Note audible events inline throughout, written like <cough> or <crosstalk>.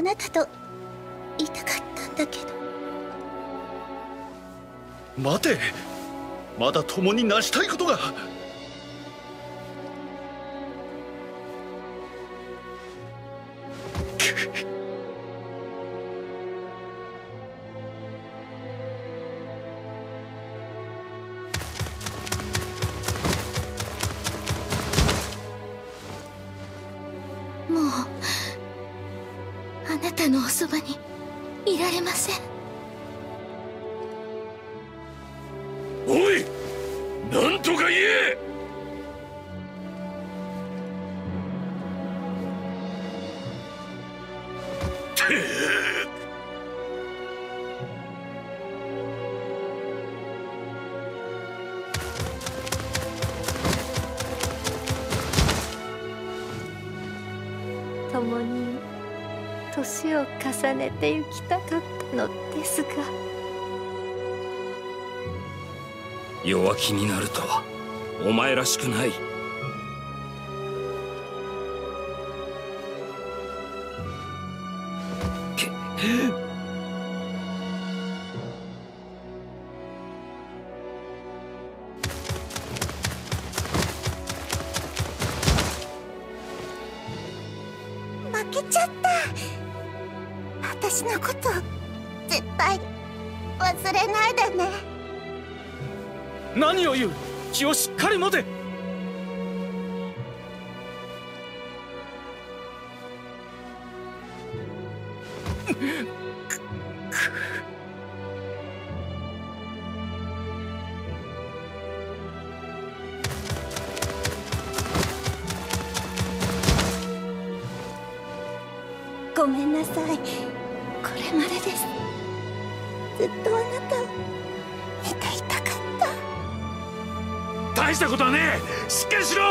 あなたといたかったんだけど。待て。まだ共に成したいことが。<laughs> たのおそばにいられません。おいなんとか言え。て。え <laughs> 共に年を重ねてゆきたかったのですが。弱気になるとはお前らしくない。け忘れないでね。何を言う？気をしっかり持て。ごめんなさい。これまでですずっとあなたを見ていたかった。大したことはねえ。しっかりしろ。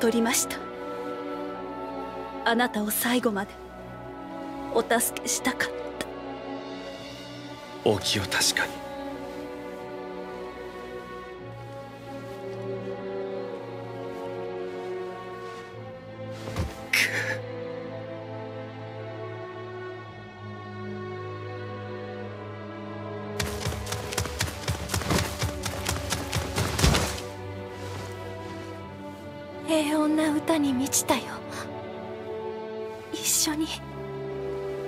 取りましたあなたを最後までお助けしたかった。お気を確かに。平穏な歌に満ちたよ。一緒に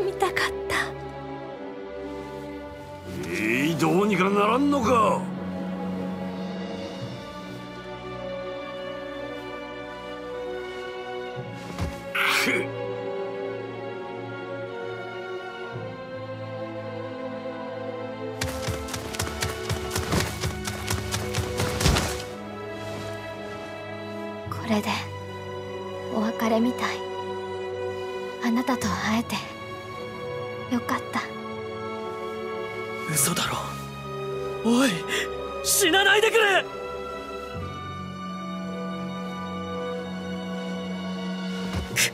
見たかった。えいどうにかならんのか。これでお別れみたい会えて。よかった。嘘だろ。おい死なないでくれ。<laughs>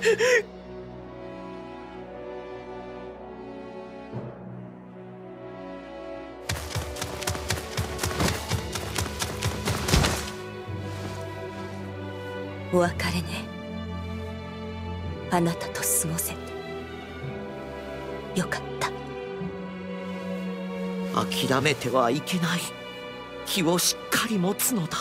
お別れね。あなたと過ごせてよかった。諦めてはいけない。気をしっかり持つのだ。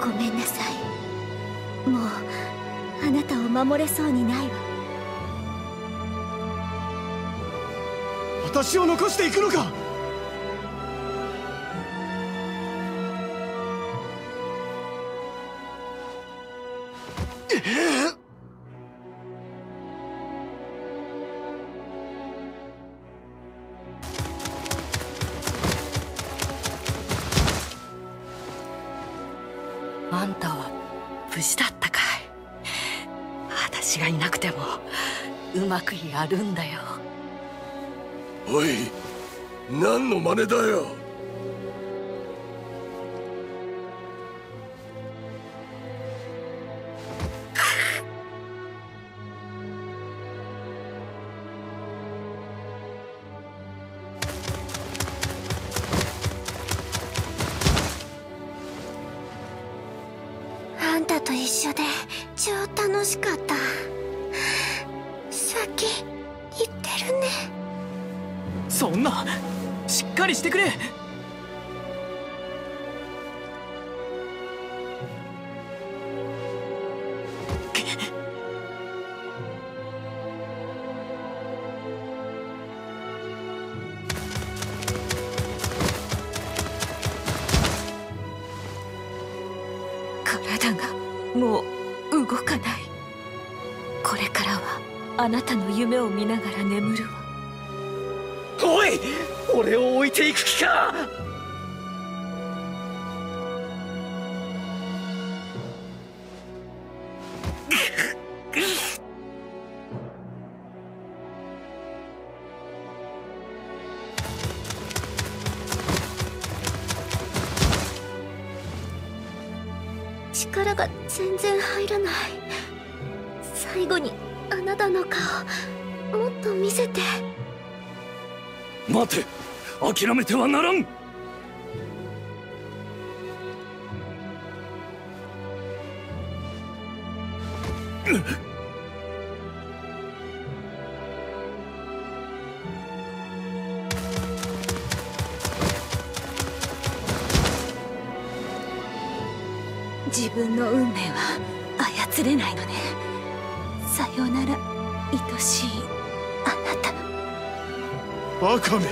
ごめんなさい。もうあなたを守れそうにないわ私を残していくのか？あんたは無事だったかい。私がいなくてもうまくやるんだよ。おい何の真似だよ。あんたと一緒で超楽しかった。そんなしっかりしてくれ。体がもう動かない。これからはあなたの夢を見ながら眠るわ。おい。俺を置いていく気か。力が全然入らない。最後にあなたの顔もっと見せて。待て。諦めてはならん。自分の運命は操れないのね。さようなら愛しい。バカめ。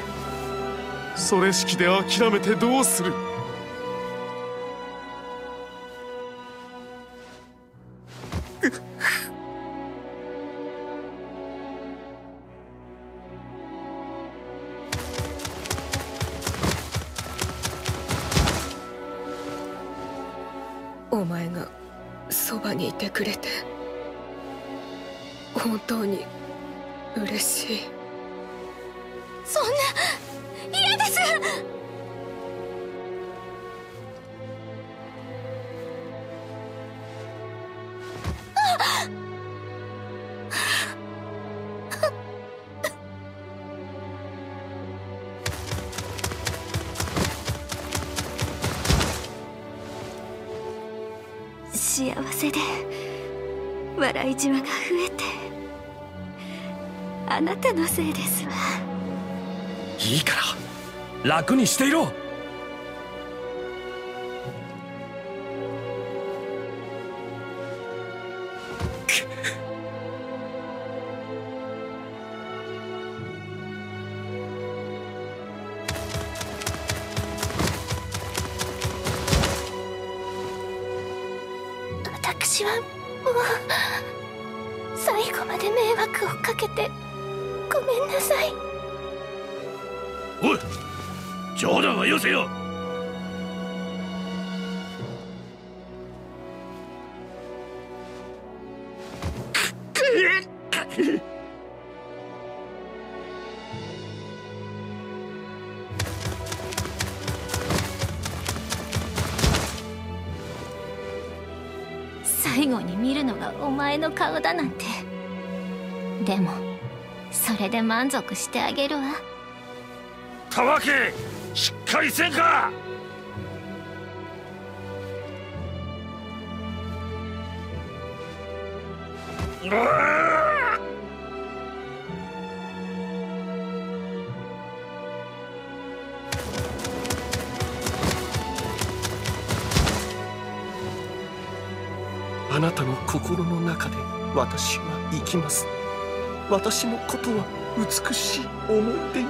それ式で諦めてどうする？お前がそばにいてくれて本当に嬉しい。そんな嫌です。幸せで笑いじわが増えてあなたのせいですわ。いいから楽にしていろ。私はもう最後まで迷惑をかけてごめんなさい。おい冗談はよせよ。最後に見るのがお前の顔だなんて。でもそれで満足してあげるわ。たわけしっかりせんか！うあなたの心の中で私は生きます。私のことは美しい思い出に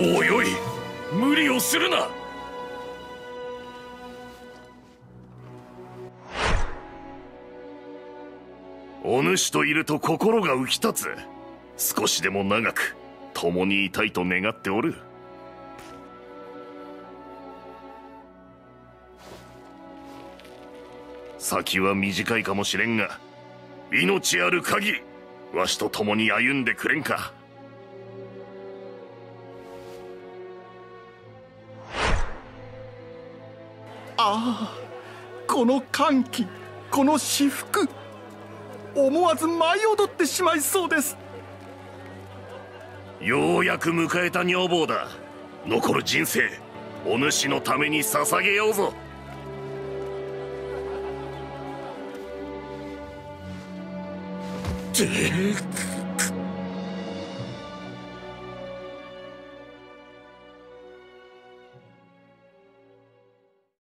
おいおい無理をするな。お主といると心が浮き立つ。少しでも長く共にいたいと願っておる。先は短いかもしれんが命ある限りわしと共に歩んでくれんか。ああこの歓喜この至福思わず舞い踊ってしまいそうです。ようやく迎えた女房だ。残る人生お主のために捧げようぞ。て